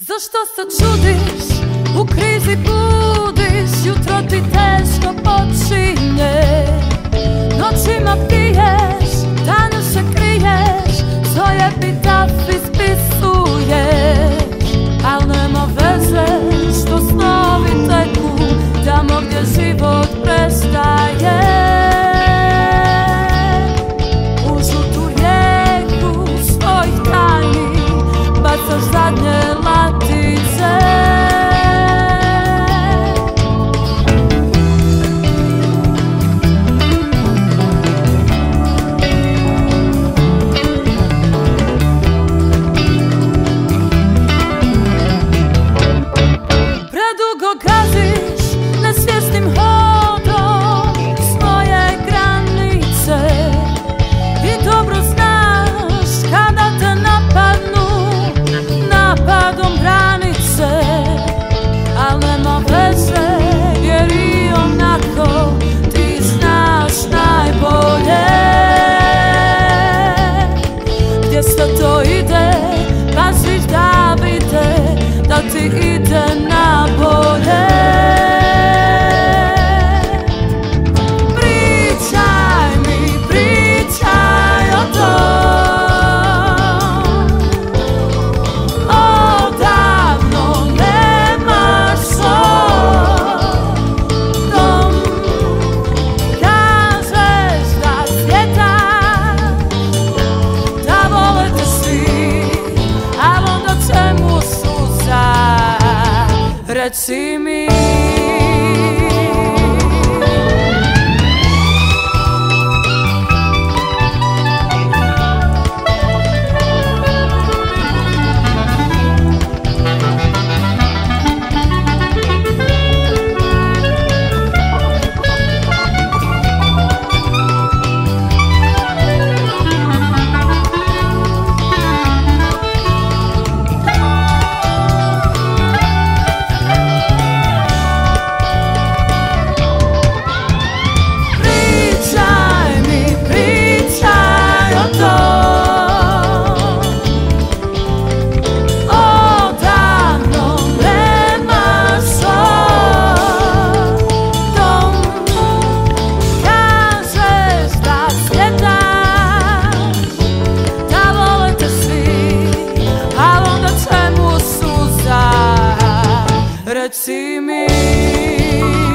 За що сочудиш у кризі будеш, Jutro ти тежко починеш. Reci mi that see me.